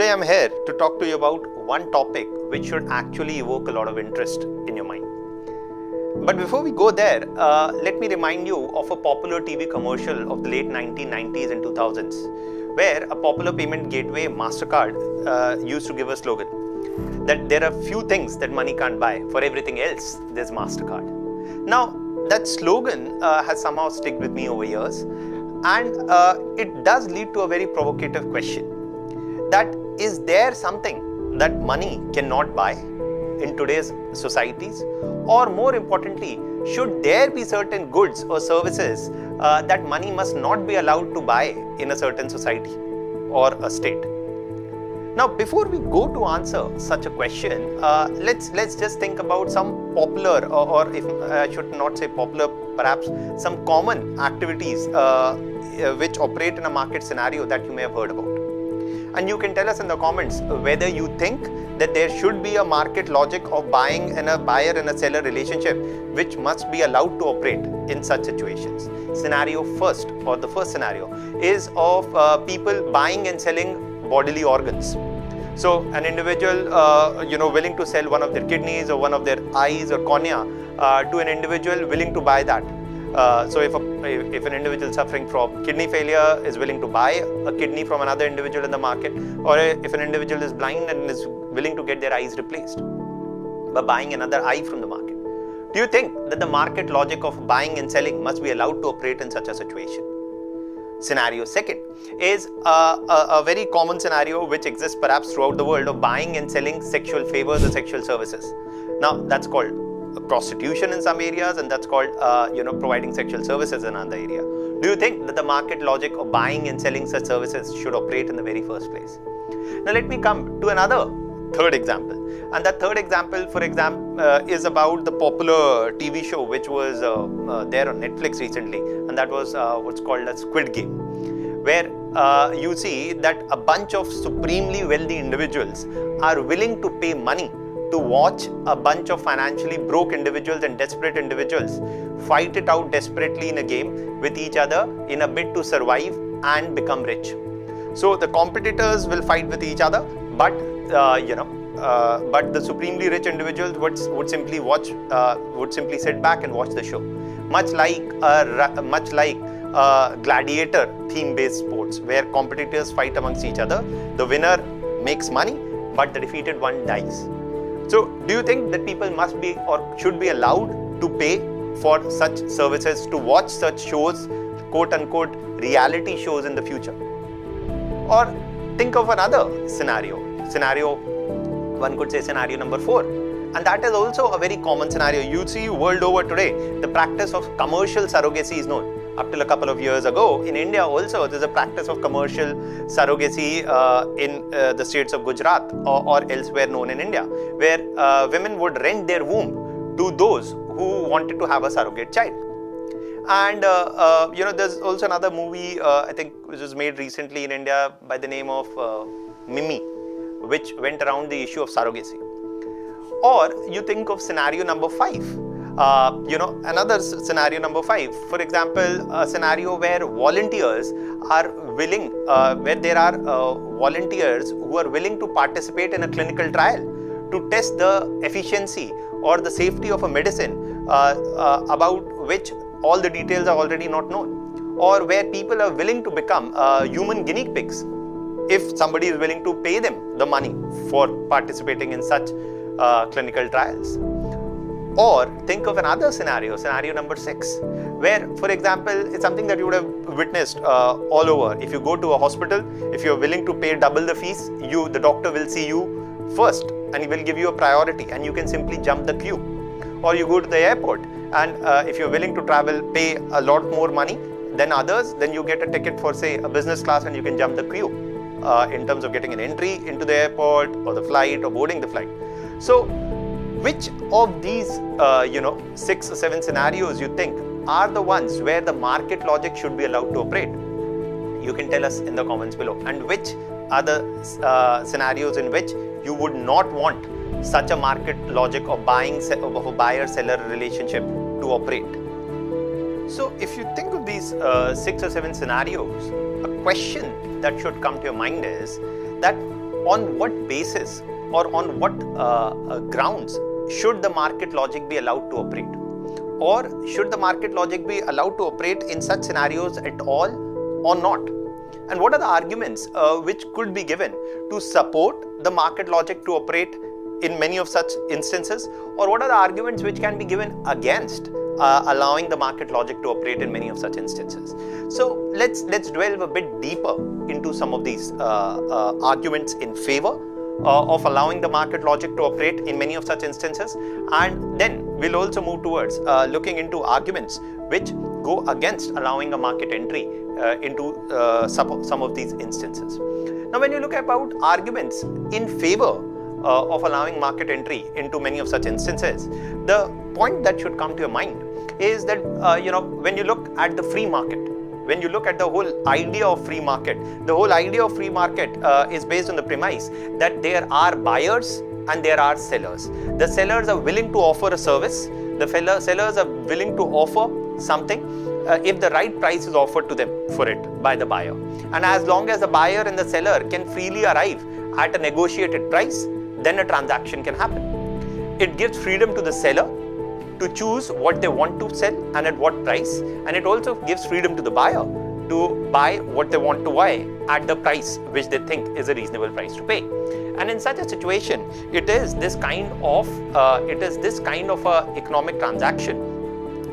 Today I'm here to talk to you about one topic which should actually evoke a lot of interest in your mind. But before we go there, uh, let me remind you of a popular TV commercial of the late 1990s and 2000s, where a popular payment gateway, MasterCard, uh, used to give a slogan that there are few things that money can't buy, for everything else, there's MasterCard. Now, that slogan uh, has somehow stuck with me over years, and uh, it does lead to a very provocative question that is there something that money cannot buy in today's societies? Or more importantly should there be certain goods or services uh, that money must not be allowed to buy in a certain society or a state? Now before we go to answer such a question uh, let's let's just think about some popular or, or if i should not say popular perhaps some common activities uh, which operate in a market scenario that you may have heard about and you can tell us in the comments whether you think that there should be a market logic of buying and a buyer and a seller relationship which must be allowed to operate in such situations. Scenario first or the first scenario is of uh, people buying and selling bodily organs. So an individual, uh, you know, willing to sell one of their kidneys or one of their eyes or cornea uh, to an individual willing to buy that uh, so if, a, if an individual suffering from kidney failure is willing to buy a kidney from another individual in the market, or if an individual is blind and is willing to get their eyes replaced by buying another eye from the market. Do you think that the market logic of buying and selling must be allowed to operate in such a situation? Scenario second is a, a, a very common scenario which exists perhaps throughout the world of buying and selling sexual favors or sexual services. Now that's called prostitution in some areas and that's called uh, you know providing sexual services in another area. Do you think that the market logic of buying and selling such services should operate in the very first place? Now let me come to another third example. And that third example for example uh, is about the popular tv show which was uh, uh, there on netflix recently and that was uh, what's called a squid game where uh, you see that a bunch of supremely wealthy individuals are willing to pay money to watch a bunch of financially broke individuals and desperate individuals fight it out desperately in a game with each other in a bid to survive and become rich. So the competitors will fight with each other, but uh, you know, uh, but the supremely rich individuals would, would simply watch, uh, would simply sit back and watch the show. Much like a, much like gladiator theme-based sports, where competitors fight amongst each other, the winner makes money, but the defeated one dies. So, do you think that people must be or should be allowed to pay for such services to watch such shows, quote unquote, reality shows in the future? Or think of another scenario. Scenario, one could say scenario number four. And that is also a very common scenario. You see world over today, the practice of commercial surrogacy is known up till a couple of years ago. In India also, there's a practice of commercial surrogacy uh, in uh, the states of Gujarat or, or, elsewhere known in India, where uh, women would rent their womb to those who wanted to have a surrogate child. And uh, uh, you know, there's also another movie uh, I think which was made recently in India by the name of Mimi, which went around the issue of surrogacy. Or you think of scenario number five, uh, you know, another scenario number five, for example, a scenario where volunteers are willing, uh, where there are uh, volunteers who are willing to participate in a clinical trial to test the efficiency or the safety of a medicine uh, uh, about which all the details are already not known, or where people are willing to become human guinea pigs if somebody is willing to pay them the money for participating in such clinical trials. Or think of another scenario, scenario number six, where, for example, it's something that you would have witnessed uh, all over. If you go to a hospital, if you're willing to pay double the fees, you the doctor will see you first and he will give you a priority and you can simply jump the queue. Or you go to the airport and uh, if you're willing to travel, pay a lot more money than others, then you get a ticket for say a business class and you can jump the queue uh, in terms of getting an entry into the airport or the flight or boarding the flight. So which of these, uh, you know, six or seven scenarios you think are the ones where the market logic should be allowed to operate? You can tell us in the comments below. And which are the uh, scenarios in which you would not want such a market logic of buying of a buyer-seller relationship to operate? So, if you think of these uh, six or seven scenarios, a question that should come to your mind is that on what basis or on what uh, uh, grounds should the market logic be allowed to operate? Or should the market logic be allowed to operate in such scenarios at all or not? And what are the arguments uh, which could be given to support the market logic to operate in many of such instances? Or what are the arguments which can be given against uh, allowing the market logic to operate in many of such instances. So let's let's delve a bit deeper into some of these uh, uh, arguments in favor of allowing the market logic to operate in many of such instances, and then we'll also move towards uh, looking into arguments which go against allowing a market entry uh, into some, some of these instances. Now, when you look about arguments in favor uh, of allowing market entry into many of such instances, the point that should come to your mind is that uh, you know when you look at the free market, when you look at the whole idea of free market, the whole idea of free market uh, is based on the premise that there are buyers and there are sellers. The sellers are willing to offer a service. The sellers are willing to offer something uh, if the right price is offered to them for it by the buyer. And as long as the buyer and the seller can freely arrive at a negotiated price, then a transaction can happen. It gives freedom to the seller to choose what they want to sell and at what price, and it also gives freedom to the buyer to buy what they want to buy at the price which they think is a reasonable price to pay. And in such a situation, it is this kind of uh, it is this kind of a economic transaction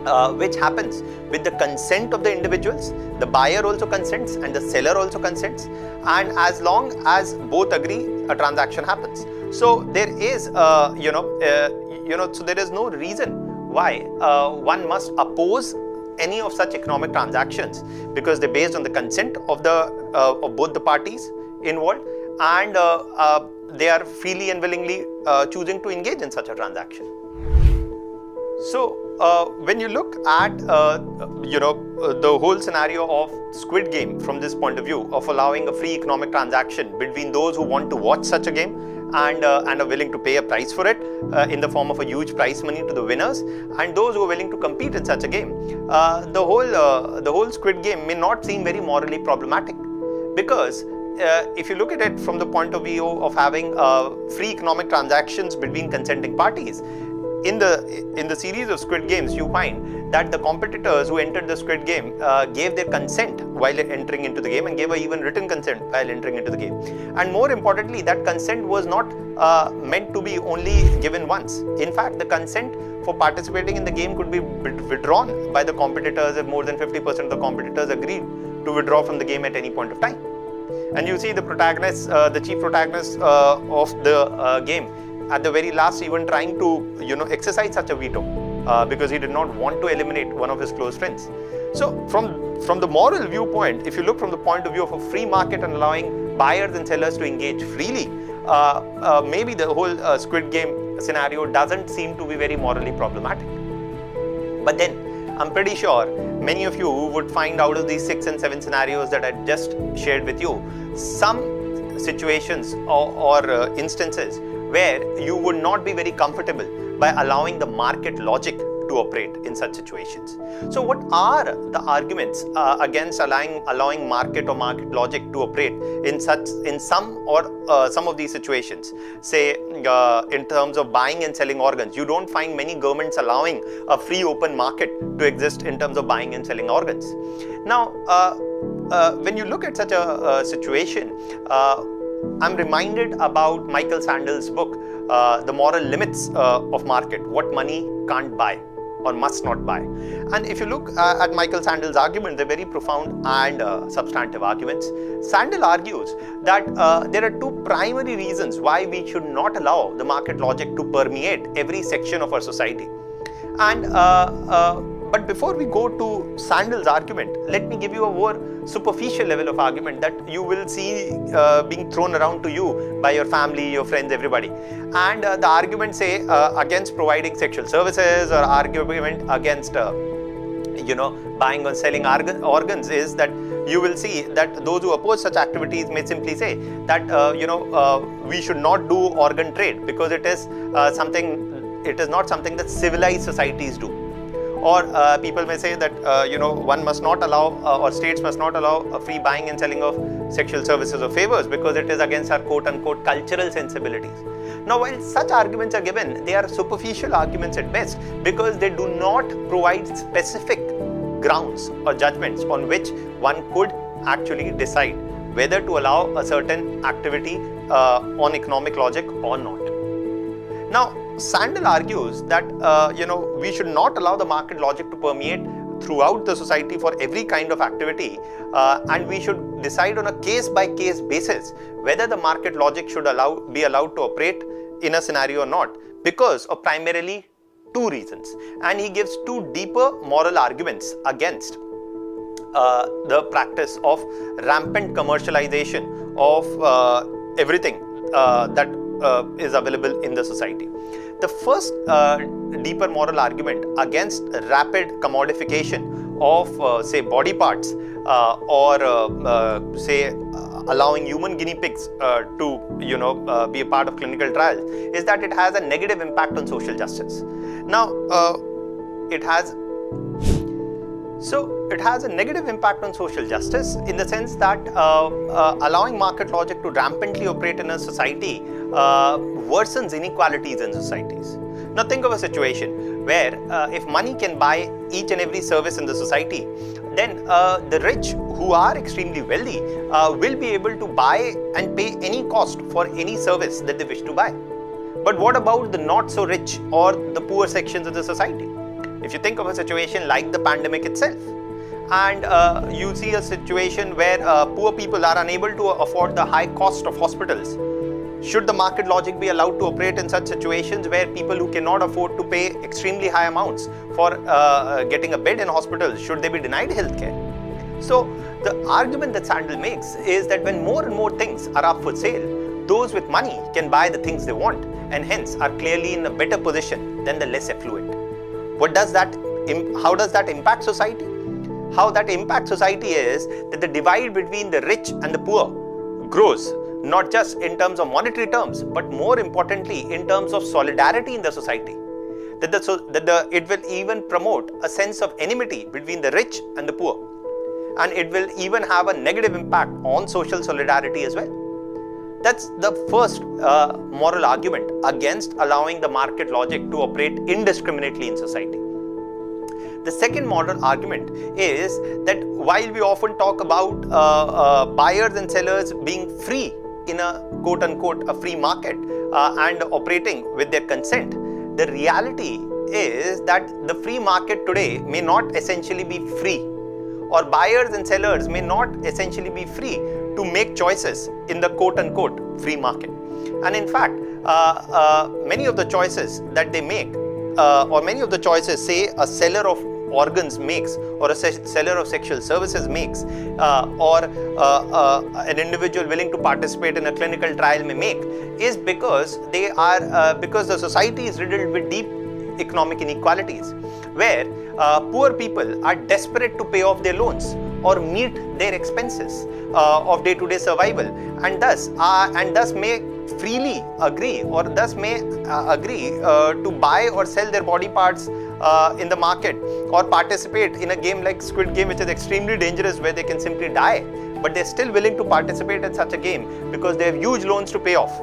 uh, which happens with the consent of the individuals. The buyer also consents and the seller also consents. And as long as both agree, a transaction happens. So there is, uh, you know, uh, you know, so there is no reason why uh, one must oppose any of such economic transactions because they're based on the consent of the uh, of both the parties involved, and uh, uh, they are freely and willingly choosing to engage in such a transaction. So uh, when you look at uh, you know uh, the whole scenario of Squid Game from this point of view of allowing a free economic transaction between those who want to watch such a game and uh, and are willing to pay a price for it uh, in the form of a huge prize money to the winners and those who are willing to compete in such a game. Uh, the whole the whole Squid Game may not seem very morally problematic because if you look at it from the point of view of having free economic transactions between consenting parties, in the in the series of Squid Games, you find that the competitors who entered the Squid Game uh, gave their consent while entering into the game and gave a even written consent while entering into the game. And more importantly, that consent was not uh, meant to be only given once. In fact, the consent for participating in the game could be withdrawn by the competitors if more than 50% of the competitors agreed to withdraw from the game at any point of time. And you see the protagonist, uh, the chief protagonist uh, of the uh, game at the very last even trying to you know exercise such a veto uh, because he did not want to eliminate one of his close friends. So from from the moral viewpoint, if you look from the point of view of a free market and allowing buyers and sellers to engage freely, uh, uh, maybe the whole uh, Squid Game scenario doesn't seem to be very morally problematic. But then I'm pretty sure many of you would find out of these six and seven scenarios that I just shared with you some situations or, or uh, instances where you would not be very comfortable by allowing the market logic to operate in such situations. So, what are the arguments uh, against allowing allowing market or market logic to operate in such in some or uh, some of these situations? Say, uh, in terms of buying and selling organs, you don't find many governments allowing a free open market to exist in terms of buying and selling organs. Now, uh, uh, when you look at such a, situation uh, I'm reminded about Michael Sandel's book, uh, The Moral Limits uh, of Market What Money Can't Buy or Must Not Buy. And if you look uh, at Michael Sandel's argument, they're very profound and uh, substantive arguments. Sandel argues that uh, there are two primary reasons why we should not allow the market logic to permeate every section of our society. And uh, but before we go to Sandel's argument, let me give you a more superficial level of argument that you will see uh, being thrown around to you by your family, your friends, everybody. And uh, the argument say uh, against providing sexual services or argument against uh, you know buying or selling organs is that you will see that those who oppose such activities may simply say that uh, you know uh, we should not do organ trade because it is something it is not something that civilized societies do or uh, people may say that uh, you know one must not allow uh, or states must not allow a free buying and selling of sexual services or favors because it is against our quote unquote cultural sensibilities. Now, while such arguments are given, they are superficial arguments at best because they do not provide specific grounds or judgments on which one could actually decide whether to allow a certain activity uh, on economic logic or not. Now, Sandel argues that uh, you know we should not allow the market logic to permeate throughout the society for every kind of activity uh, and we should decide on a case by case basis whether the market logic should allow be allowed to operate in a scenario or not because of primarily two reasons and he gives two deeper moral arguments against uh, the practice of rampant commercialization of uh, everything uh, that uh, is available in the society. The first uh, deeper moral argument against rapid commodification of, uh, say, body parts uh, or, uh, say, allowing human guinea pigs to, you know, be a part of clinical trials is that it has a negative impact on social justice. Now, it has so it has a negative impact on social justice in the sense that uh, uh, allowing market logic to rampantly operate in a society uh, worsens inequalities in societies. Now think of a situation where uh, if money can buy each and every service in the society, then uh, the rich who are extremely wealthy uh, will be able to buy and pay any cost for any service that they wish to buy. But what about the not so rich or the poor sections of the society? If you think of a situation like the pandemic itself, and uh, you see a situation where uh, poor people are unable to afford the high cost of hospitals, should the market logic be allowed to operate in such situations where people who cannot afford to pay extremely high amounts for uh, uh getting a bed in hospitals, should they be denied healthcare? So, the argument that Sandel makes is that when more and more things are up for sale, those with money can buy the things they want and hence are clearly in a better position than the less affluent. What does that, how does that impact society? How that impacts society is that the divide between the rich and the poor grows, not just in terms of monetary terms, but more importantly in terms of solidarity in the society. That, the, so, that the, it will even promote a sense of enmity between the rich and the poor. And it will even have a negative impact on social solidarity as well. That's the first uh, moral argument against allowing the market logic to operate indiscriminately in society. The second moral argument is that while we often talk about uh, uh, buyers and sellers being free in a quote unquote a free market uh, and operating with their consent, the reality is that the free market today may not essentially be free or buyers and sellers may not essentially be free to make choices in the quote unquote free market. And in fact, uh, uh, many of the choices that they make, uh, or many of the choices, say a seller of organs makes, or a seller of sexual services makes, uh, or uh, uh, an individual willing to participate in a clinical trial may make, is because they are because the society is riddled with deep economic inequalities, where poor people are desperate to pay off their loans or meet their expenses uh, of day-to-day survival and thus uh, and thus may freely agree or thus may uh, agree uh, to buy or sell their body parts uh, in the market or participate in a game like Squid Game which is extremely dangerous where they can simply die but they're still willing to participate in such a game because they have huge loans to pay off.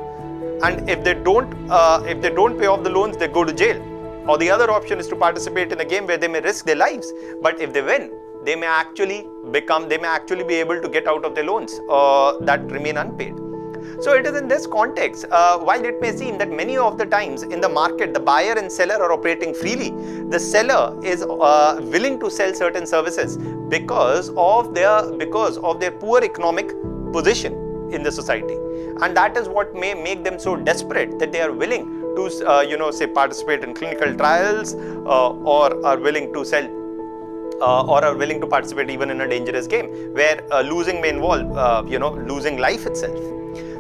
And if they don't uh, if they don't pay off the loans they go to jail. Or the other option is to participate in a game where they may risk their lives. But if they win they may actually become, they may actually be able to get out of their loans uh, that remain unpaid. So it is in this context, uh, while it may seem that many of the times in the market, the buyer and seller are operating freely, the seller is uh, willing to sell certain services because of their because of their poor economic position in the society, and that is what may make them so desperate that they are willing to, uh, you know, say participate in clinical trials uh, or are willing to sell uh, or are willing to participate even in a dangerous game where uh, losing may involve, uh, you know, losing life itself.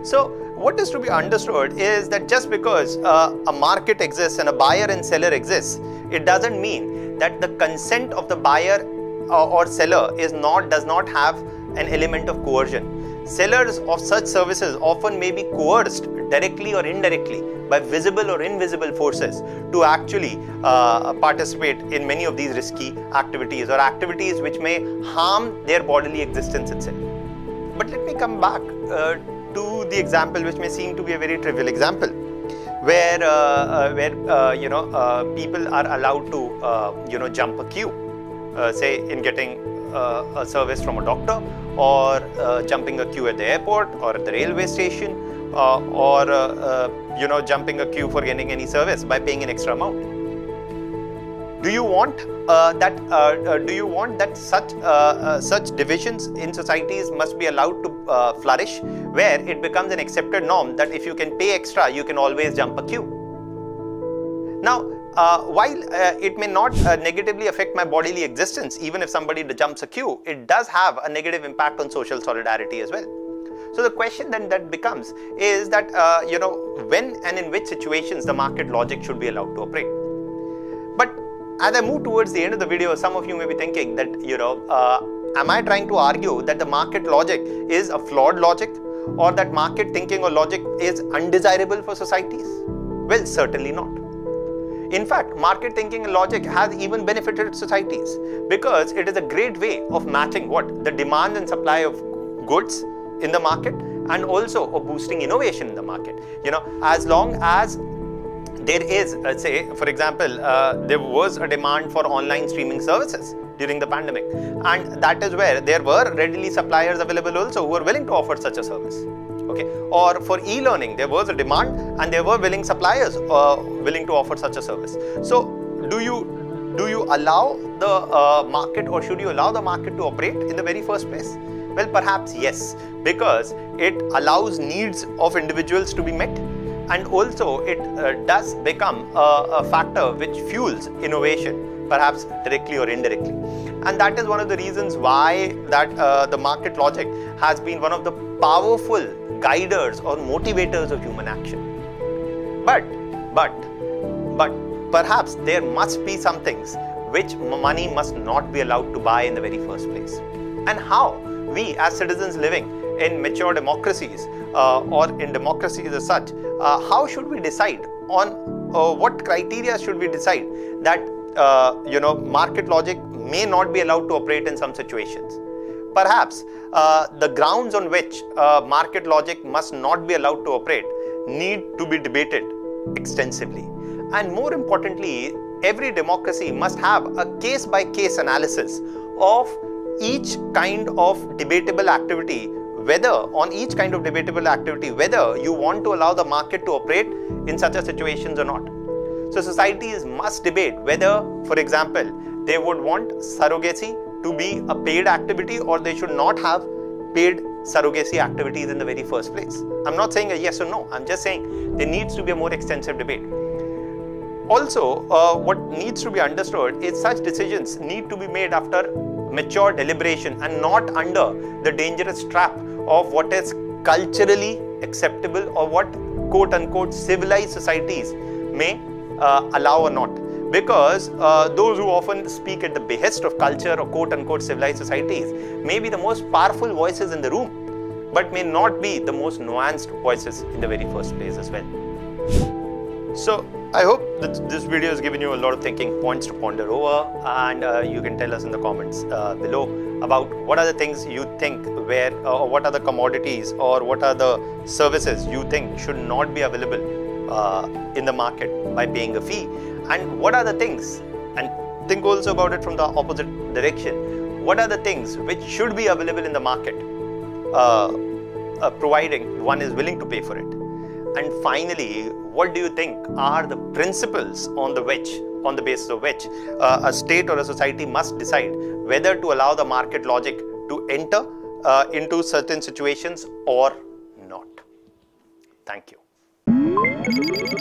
So what is to be understood is that just because uh, a market exists and a buyer and seller exists, it doesn't mean that the consent of the buyer uh, or seller is not does not have an element of coercion. Sellers of such services often may be coerced directly or indirectly by visible or invisible forces to actually uh, participate in many of these risky activities or activities which may harm their bodily existence itself. but let me come back uh, to the example which may seem to be a very trivial example where uh, uh, where uh, you know uh, people are allowed to uh, you know jump a queue say in getting a service from a doctor or jumping a queue at the airport or at the railway station or you know jumping a queue for getting any service by paying an extra amount do you want uh, that uh, uh, do you want that such uh, uh, such divisions in societies must be allowed to uh, flourish where it becomes an accepted norm that if you can pay extra you can always jump a queue? Now while it may not negatively affect my bodily existence even if somebody jumps a queue it does have a negative impact on social solidarity as well. So the question then that becomes is that you know when and in which situations the market logic should be allowed to operate as I move towards the end of the video, some of you may be thinking that, you know, uh, am I trying to argue that the market logic is a flawed logic or that market thinking or logic is undesirable for societies? Well, certainly not. In fact, market thinking and logic has even benefited societies because it is a great way of matching what? The demand and supply of goods in the market and also of boosting innovation in the market. You know, as long as there is, uh, say, for example, uh, there was a demand for online streaming services during the pandemic, and that is where there were readily suppliers available also who were willing to offer such a service. Okay, or for e-learning, there was a demand, and there were willing suppliers uh, willing to offer such a service. So, do you do you allow the uh, market, or should you allow the market to operate in the very first place? Well, perhaps yes, because it allows needs of individuals to be met and also it uh, does become a, a, factor which fuels innovation perhaps directly or indirectly. And that is one of the reasons why that uh, the market logic has been one of the powerful guiders or motivators of human action. But but but perhaps there must be some things which money must not be allowed to buy in the very first place. And how we as citizens living in mature democracies uh, or in democracies as such, uh, how should we decide on uh, what criteria should we decide that uh, you know market logic may not be allowed to operate in some situations? Perhaps uh, the grounds on which uh, market logic must not be allowed to operate need to be debated extensively. And more importantly, every democracy must have a case by case analysis of each kind of debatable activity whether on each kind of debatable activity, whether you want to allow the market to operate in such a situations or not. So societies must debate whether, for example, they would want surrogacy to be a paid activity or they should not have paid surrogacy activities in the very first place. I'm not saying a yes or no, I'm just saying there needs to be a more extensive debate. Also, uh, what needs to be understood is such decisions need to be made after mature deliberation and not under the dangerous trap of what is culturally acceptable or what quote unquote civilized societies may uh, allow or not. Because uh, those who often speak at the behest of culture or quote unquote civilized societies may be the most powerful voices in the room, but may not be the most nuanced voices in the very first place as well. So, I hope that this video has given you a lot of thinking points to ponder over, and uh, you can tell us in the comments uh, below about what are the things you think where uh, or what are the commodities or what are the services you think should not be available uh, in the market by paying a fee? And what are the things and think also about it from the opposite direction what are the things which should be available in the market uh, uh providing one is willing to pay for it and finally what do you think are the principles on the which on the basis of which uh, a state or a society must decide whether to allow the market logic to enter uh, into certain situations or not. Thank you.